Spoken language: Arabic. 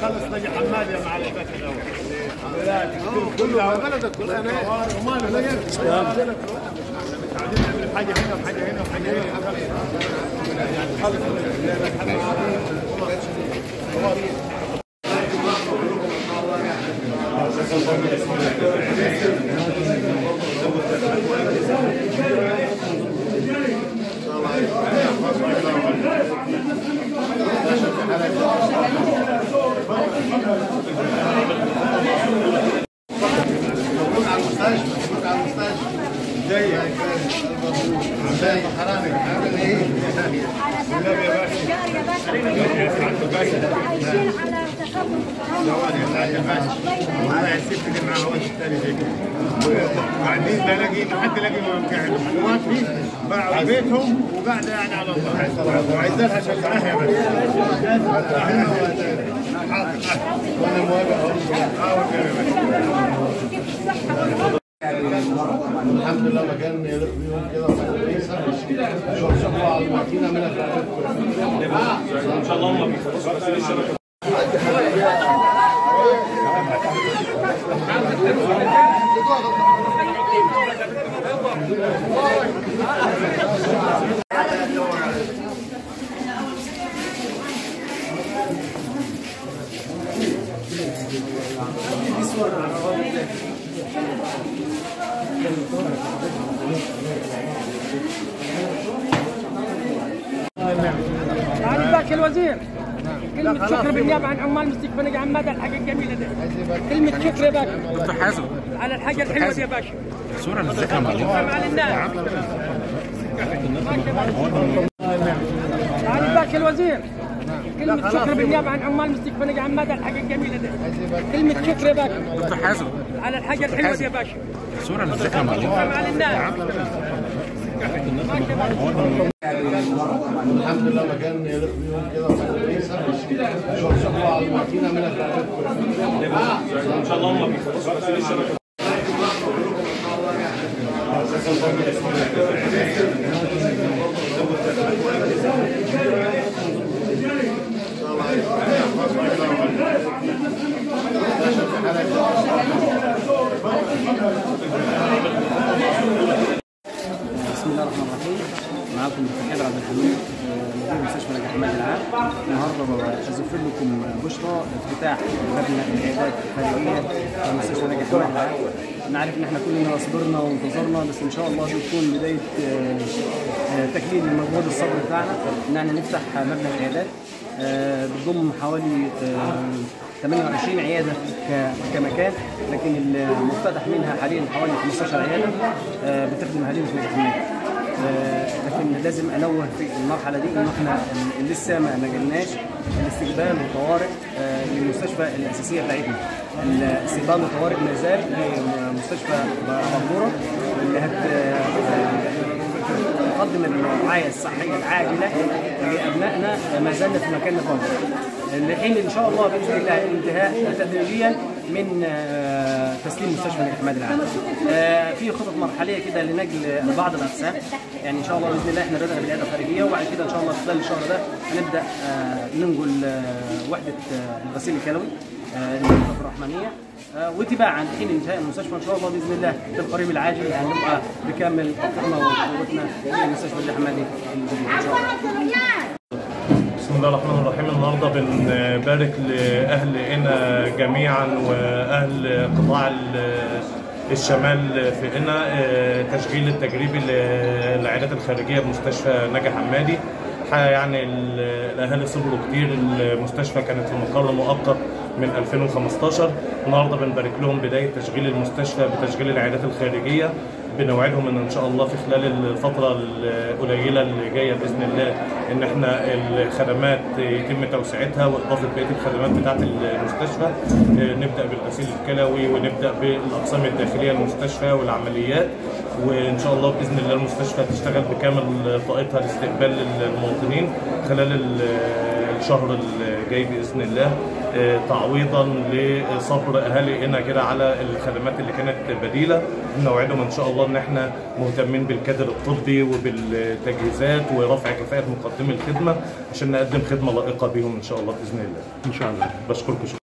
خلص نجي حماد يا معلم. كلها بلدك كلها له حاجة هنا وحاجة هنا وحاجة هنا. يعني خلص على المستشفى على المستشفى جاي جاي حرامي عامل إيه؟ على عايشين على تقدم ثواني يا باشا أنا الست اللي معاه هو الثاني زي كده وبعدين بلاقي حد لاقي معلومات فيه باعوا بيتهم وقاعده يعني على الله وعايز لها شجعها يا باشا وأنا موافق الحمد لله مكان يليق بيهم كده كويسه شوف شغل على الماكينة في إن شاء الله علي باك الوزير. كلمة شكر بالنيابة عن عمال نجع حمادي على الحاجة الجميلة دي كلمة شكر يا باشا حازم. على الحاجة الحلوة دي يا باشا. صورة شكرا على الناس. باك الوزير. كلمة شكر بالنيابة عن عمال نجع حمادي على الحاجة الجميلة دي كلمة شكر يا باشا دكتور حازم. على الحاجة الحلوة دي يا باشا. معلومة شكرا على الناس الحمد لله مكان بيهم كده على الماكينه منها في ان شاء الله بسم الله الرحمن الرحيم حيدر عبد الحميد آه، مدير مستشفى نجاح حماد العام. النهارده بزف لكم بشرى افتتاح مبنى العيادات الخارجيه في مستشفى نجاح حماد العام. أنا عارف إن إحنا كلنا صبرنا وانتظرنا بس إن شاء الله دي تكون بداية آه، آه، تكليل المجهود الصبر بتاعنا. إن إحنا نفتح مبنى العيادات آه، بتضم حوالي آه، 28 عيادة ك- كمكان لكن المفتتح منها حاليا حوالي 15 عيادة آه، بتخدم حماد آه، لكن لازم أنوه في المرحلة دي إن إحنا لسه ما جالناش الاستقبال والطوارئ آه، للمستشفى الأساسية بتاعتنا. الاستقبال والطوارئ ما زال لمستشفى مقبوره اللي هت آه، الرعايه الصحية العاجلة لأبنائنا ما زلنا في مكاننا فوق لحين إن شاء الله بإذن الله الانتهاء تدريجيا من آه، تسليم مستشفى نجاح حماد العام. آه، في خطط مرحلية كده لنقل بعض الاقسام يعني إن شاء الله بإذن الله إحنا بدانا بالعيادة الخارجية وبعد كده إن شاء الله خلال الشهر ده هنبدا آه، ننقل وحدة الغسيل الكلوي المستشفى الرحمانيه وتباعا حين انتهاء المستشفى إن شاء الله بإذن الله في القريب العاجل هنبقى بكامل طاقتنا وقوتنا في مستشفى حمادي الجديد ان شاء الله. بسم الله الرحمن الرحيم. النهارده بنبارك لاهلنا جميعا وأهل قطاع ال- الشمال في قنا آه، تشغيل التجريبي للعيادات الخارجية بمستشفى نجا حمادي حقيقة يعني ال- الأهالي صبروا كتير. المستشفى كانت في مقر مؤقت من 2015 النهارده بنبارك لهم بداية تشغيل المستشفى بتشغيل العيادات الخارجية. بنوعدهم إن إن شاء الله في خلال الفترة القليلة اللي جاية بإذن الله إن إحنا الخدمات يتم توسعتها وإضافة بقية الخدمات بتاعة المستشفى. نبدأ بالغسيل الكلوي ونبدأ بالأقسام الداخلية للمستشفى والعمليات. وإن شاء الله بإذن الله المستشفى تشتغل بكامل طاقتها لاستقبال المواطنين خلال الشهر الجاي بإذن الله آه، تعويضا لصبر أهالي هنا كده على الخدمات اللي كانت بديلة. بنوعدهم إن شاء الله إن إحنا مهتمين بالكادر الطبي وبالتجهيزات ورفع كفاءة مقدمي الخدمة عشان نقدم خدمة لائقة بيهم إن شاء الله بإذن الله. إن شاء الله. بشكركم